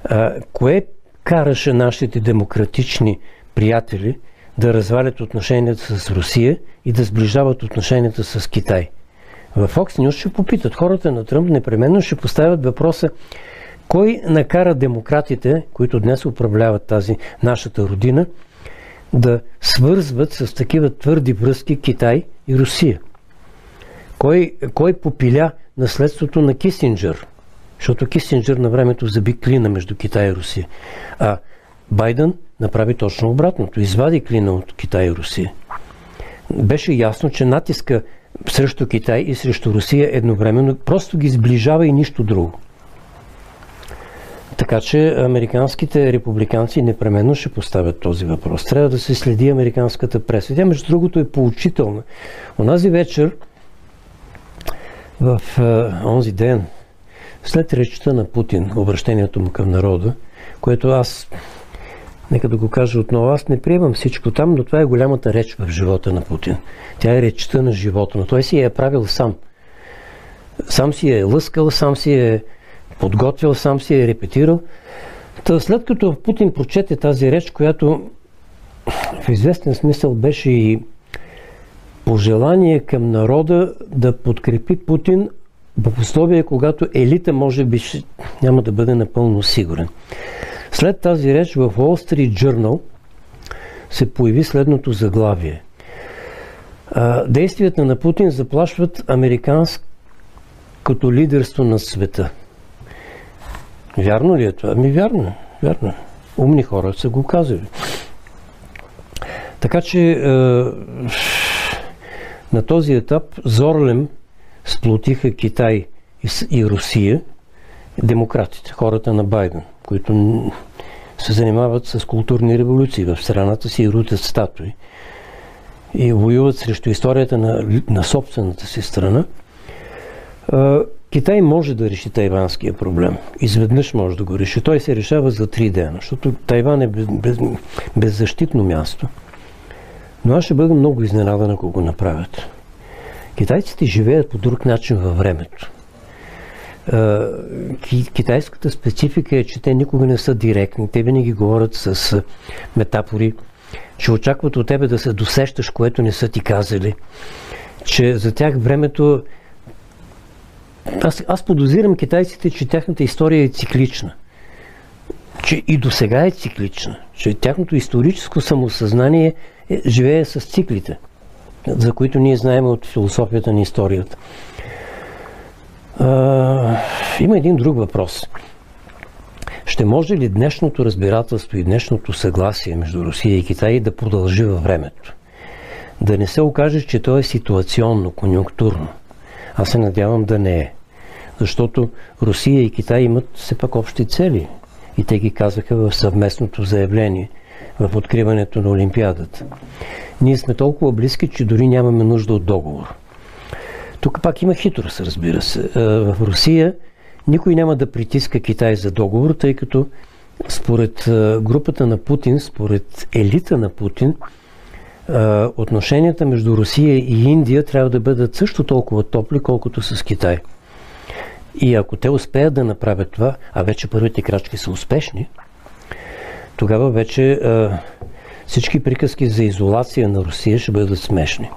а, кое караше нашите демократични приятели да развалят отношенията с Русия и да сближават отношенията с Китай. В Fox News ще попитат хората на Тръмп, непременно ще поставят въпроса кой накара демократите, които днес управляват тази нашата родина, да свързват с такива твърди връзки Китай и Русия? Кой, кой попиля наследството на Кисинджер? Защото Кисинджер на времето заби клина между Китай и Русия. А Байден направи точно обратното. Извади клина от Китай и Русия. Беше ясно, че натиска срещу Китай и срещу Русия едновременно просто ги сближава и нищо друго. Така че американските републиканци непременно ще поставят този въпрос. Трябва да се следи американската преса. Тя, между другото, е поучителна. Онази вечер, в е, онзи ден, след речта на Путин, обращението му към народа, което аз, нека да го кажа отново, аз не приемам всичко там, но това е голямата реч в живота на Путин. Тя е речта на живота, но той си я е правил сам. Сам си е лъскал, сам си е подготвил, сам си е репетирал. Та след като Путин прочете тази реч, която в известен смисъл беше и пожелание към народа да подкрепи Путин в условие, когато елита може би няма да бъде напълно сигурен. След тази реч в Wall Street Journal се появи следното заглавие. Действията на Путин заплашват американското лидерство на света – Вярно ли е това? Ами вярно, вярно. Умни хора са го казали. Така че е, на този етап Зорлем сплотиха Китай и Русия, демократите, хората на Байден, които се занимават с културни революции в страната си и рутят статуи и воюват срещу историята на, на собствената си страна. Е, Китай може да реши тайванския проблем. Изведнъж може да го реши. Той се решава за три дена, защото Тайван е без, без, беззащитно място. Но аз ще бъда много изненадан, ако го направят. Китайците живеят по друг начин във времето. Китайската специфика е, че те никога не са директни. Те винаги говорят с метафори, че очакват от тебе да се досещаш, което не са ти казали. Че за тях времето аз, аз подозирам китайците, че тяхната история е циклична. Че и до сега е циклична. Че тяхното историческо самосъзнание е, живее с циклите, за които ние знаем от философията на историята. А, има един друг въпрос. Ще може ли днешното разбирателство и днешното съгласие между Русия и Китай да продължи във времето? Да не се окаже, че то е ситуационно, конюнктурно – аз се надявам да не е. Защото Русия и Китай имат все пак общи цели. И те ги казаха в съвместното заявление, в откриването на Олимпиадата. Ние сме толкова близки, че дори нямаме нужда от договор. Тук пак има хитрост, разбира се. Е, в Русия никой няма да притиска Китай за договор, тъй като според е, групата на Путин, според елита на Путин, отношенията между Русия и Индия трябва да бъдат също толкова топли, колкото с Китай. И ако те успеят да направят това, а вече първите крачки са успешни, тогава вече а, всички приказки за изолация на Русия ще бъдат смешни.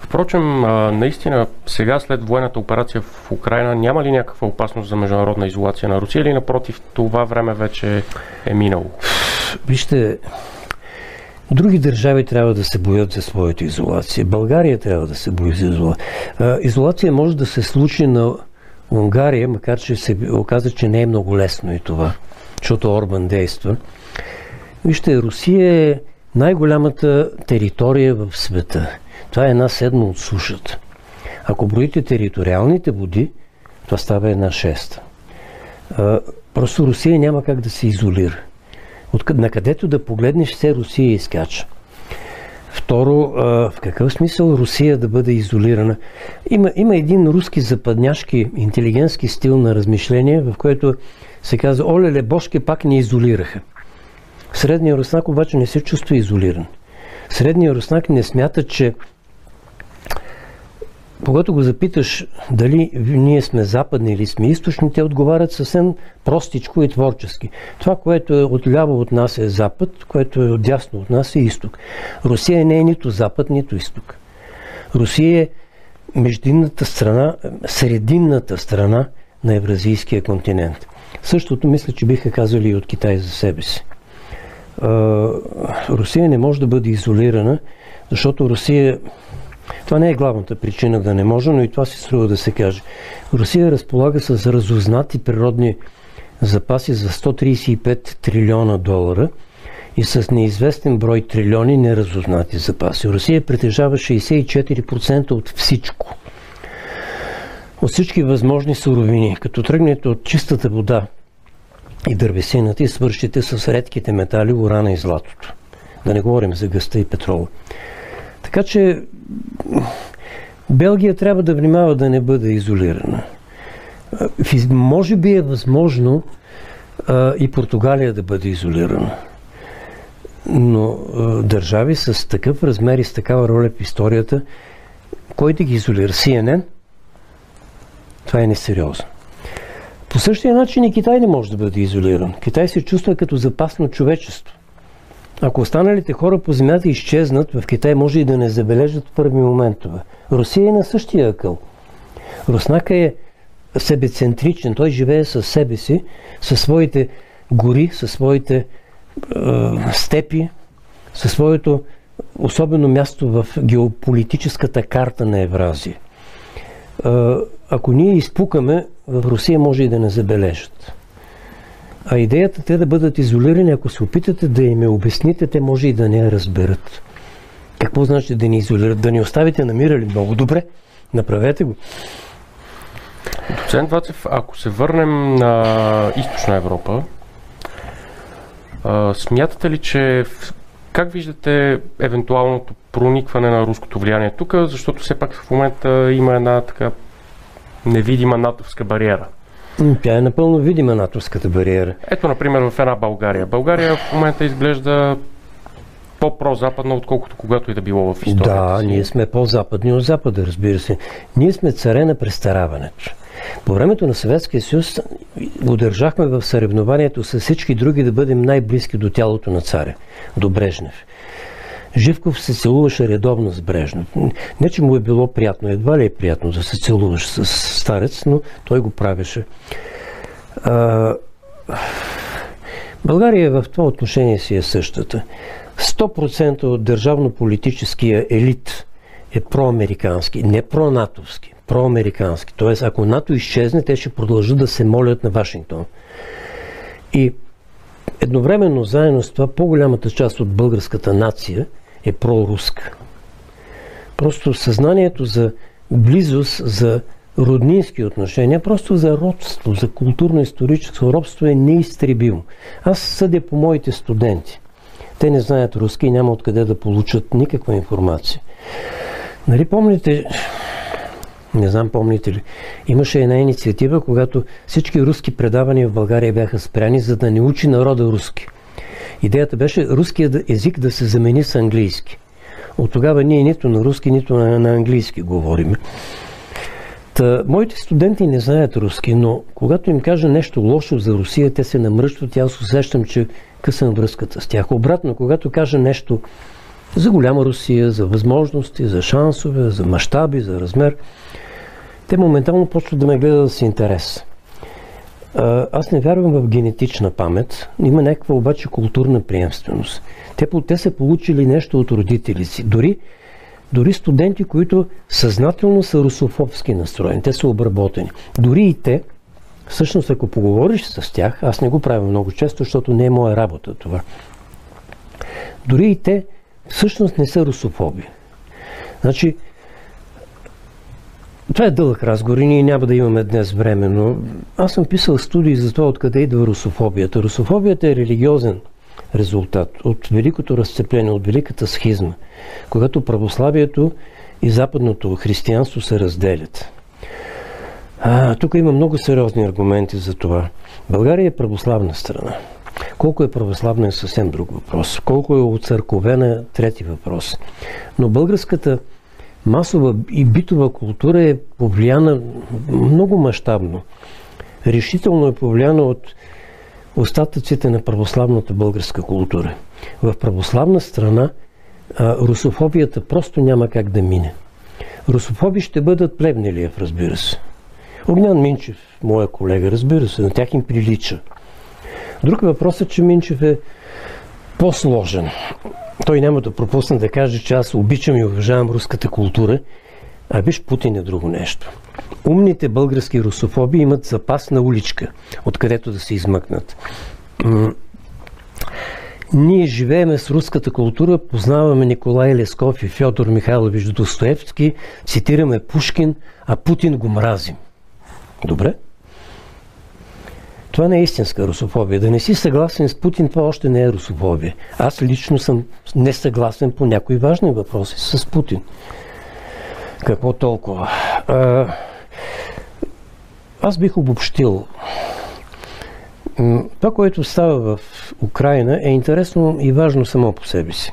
Впрочем, наистина, сега след военната операция в Украина няма ли някаква опасност за международна изолация на Русия или напротив това време вече е минало? Вижте, Други държави трябва да се боят за своята изолация. България трябва да се бои за изолация. Изолация може да се случи на Унгария, макар че се оказа, че не е много лесно и това, защото Орбан действа. Вижте, Русия е най-голямата територия в света. Това е една седма от сушата. Ако броите териториалните води, това става една шеста. Просто Русия няма как да се изолира. От, на където да погледнеш, все Русия изкача. Второ, в какъв смисъл Русия да бъде изолирана? Има, има един руски западняшки, интелигентски стил на размишление, в което се казва, оле, бошки пак не изолираха. Средният руснак обаче не се чувства изолиран. Средният руснак не смята, че когато го запиташ дали ние сме западни или сме източни, те отговарят съвсем простичко и творчески. Това, което е отляво от нас е запад, което е отдясно от нас е изток. Русия не е нито запад, нито изток. Русия е междинната страна, срединната страна на евразийския континент. Същото мисля, че биха казали и от Китай за себе си. Русия не може да бъде изолирана, защото Русия това не е главната причина да не може, но и това си струва да се каже. Русия разполага с разузнати природни запаси за 135 трилиона долара и с неизвестен брой трилиони неразузнати запаси. Русия притежава 64% от всичко. От всички възможни суровини. Като тръгнете от чистата вода и дървесината и свършите с редките метали, урана и златото. Да не говорим за гъста и петрола. Така че Белгия трябва да внимава да не бъде изолирана. Може би е възможно а, и Португалия да бъде изолирана. Но а, държави с такъв размер и с такава роля в историята, кой да ги изолира? CNN? Това е несериозно. По същия начин и Китай не може да бъде изолиран. Китай се чувства като запасно човечество. Ако останалите хора по земята изчезнат, в Китай може и да не забележат в първи момент това. Русия е на същия акъл. Руснака е себецентричен. Той живее със себе си, със своите гори, със своите е, степи, със своето особено място в геополитическата карта на Евразия. Е, ако ние изпукаме, в Русия може и да не забележат. А идеята те да бъдат изолирани, ако се опитате да им обясните, те може и да не я разберат. Какво значи да ни изолират? Да ни оставите намирали много добре? Направете го. Доцент Вацев, ако се върнем на източна Европа, смятате ли, че как виждате евентуалното проникване на руското влияние тук, защото все пак в момента има една така невидима натовска бариера? Тя е напълно видима натовската бариера. Ето, например, в една България. България в момента изглежда по-прозападна, отколкото когато и да било в историята Да, си. ние сме по-западни от Запада, разбира се. Ние сме царе на престараването. По времето на Съветския съюз удържахме в съревнованието с всички други да бъдем най-близки до тялото на царя, до Брежнев. Живков се целуваше редовно с Брежнев. Не, че му е било приятно, едва ли е приятно да се целуваш с старец, но той го правеше. А, България в това отношение си е същата. 100% от държавно-политическия елит е проамерикански, не пронатовски, проамерикански. Тоест, ако НАТО изчезне, те ще продължат да се молят на Вашингтон. И едновременно, заедно с това, по-голямата част от българската нация е проруска. Просто съзнанието за близост, за роднински отношения, просто за родство, за културно-историческо родство е неизтребимо. Аз съдя по моите студенти. Те не знаят руски и няма откъде да получат никаква информация. Нали помните, не знам помните ли, имаше една инициатива, когато всички руски предавания в България бяха спряни, за да не учи народа руски. Идеята беше руският език да се замени с английски. От тогава ние нито на руски, нито на, на английски говорим. Та, моите студенти не знаят руски, но когато им кажа нещо лошо за Русия, те се намръщват и аз усещам, че късам връзката с тях. Обратно, когато кажа нещо за голяма Русия, за възможности, за шансове, за мащаби, за размер, те моментално почват да ме гледат с интерес. Аз не вярвам в генетична памет. Има някаква обаче културна приемственост. Те, те са получили нещо от родители си. Дори, дори студенти, които съзнателно са русофобски настроени, те са обработени. Дори и те, всъщност ако поговориш с тях, аз не го правя много често, защото не е моя работа това. Дори и те всъщност не са русофоби. Значи, това е дълъг разговор и ние няма да имаме днес време, но аз съм писал студии за това откъде идва русофобията. Русофобията е религиозен резултат от великото разцепление, от великата схизма, когато православието и западното християнство се разделят. А, тук има много сериозни аргументи за това. България е православна страна. Колко е православна е съвсем друг въпрос. Колко е оцърковена е трети въпрос. Но българската масова и битова култура е повлияна много мащабно. Решително е повлияна от остатъците на православната българска култура. В православна страна русофобията просто няма как да мине. Русофоби ще бъдат Плевнелиев, разбира се. Огнян Минчев, моя колега, разбира се, на тях им прилича. Друг въпрос е, че Минчев е по-сложен. Той няма да пропусне да каже, че аз обичам и уважавам руската култура, а виж Путин е друго нещо. Умните български русофоби имат запас на уличка, откъдето да се измъкнат. Ние живееме с руската култура, познаваме Николай Лесков и Фьодор Михайлович Достоевски, цитираме Пушкин, а Путин го мразим. Добре? Това не е истинска русофобия. Да не си съгласен с Путин, това още не е русофобия. Аз лично съм несъгласен по някои важни въпроси с Путин. Какво толкова? А, аз бих обобщил. Това, което става в Украина е интересно и важно само по себе си.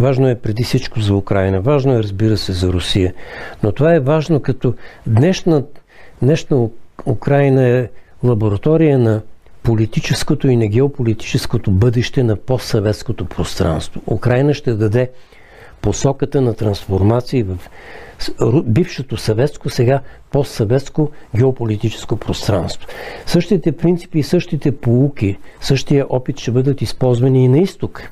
Важно е преди всичко за Украина, важно е разбира се за Русия, но това е важно като днешна, днешна Украина е лаборатория на политическото и на геополитическото бъдеще на постсъветското пространство. Украина ще даде посоката на трансформации в бившото съветско, сега постсъветско геополитическо пространство. Същите принципи и същите полуки, същия опит ще бъдат използвани и на изток.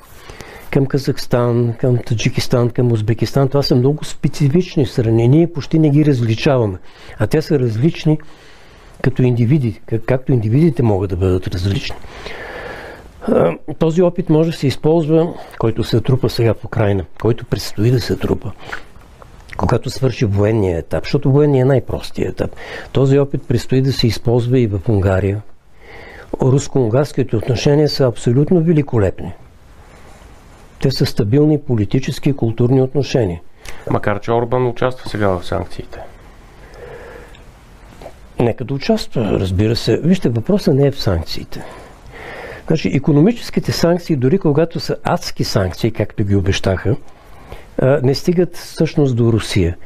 Към Казахстан, към Таджикистан, към Узбекистан. Това са много специфични страни. Ние почти не ги различаваме. А те са различни като индивиди, както индивидите могат да бъдат различни. Този опит може да се използва, който се трупа сега в Украина, който предстои да се трупа, когато свърши военния етап, защото военният е най-простият етап. Този опит предстои да се използва и в Унгария. Руско-унгарските отношения са абсолютно великолепни. Те са стабилни политически и културни отношения. Макар, че Орбан участва сега в санкциите. Нека да участва, разбира се. Вижте, въпросът не е в санкциите. Значи, економическите санкции, дори когато са адски санкции, както ги обещаха, не стигат всъщност до Русия.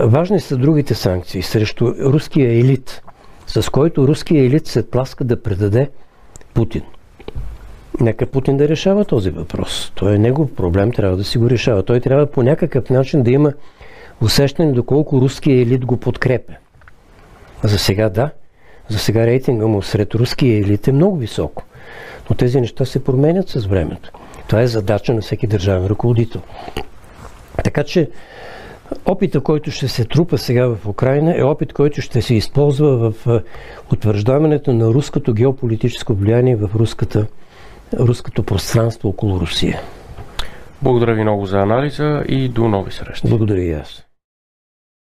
Важни са другите санкции срещу руския елит, с който руския елит се тласка да предаде Путин. Нека Путин да решава този въпрос. Той е негов проблем, трябва да си го решава. Той трябва по някакъв начин да има усещане доколко руския елит го подкрепя. За сега да. За сега рейтинга му сред руския елит е много високо. Но тези неща се променят с времето. Това е задача на всеки държавен ръководител. Така че опита, който ще се трупа сега в Украина, е опит, който ще се използва в утвърждаването на руското геополитическо влияние в руската, руското пространство около Русия. Благодаря ви много за анализа и до нови срещи. Благодаря и аз.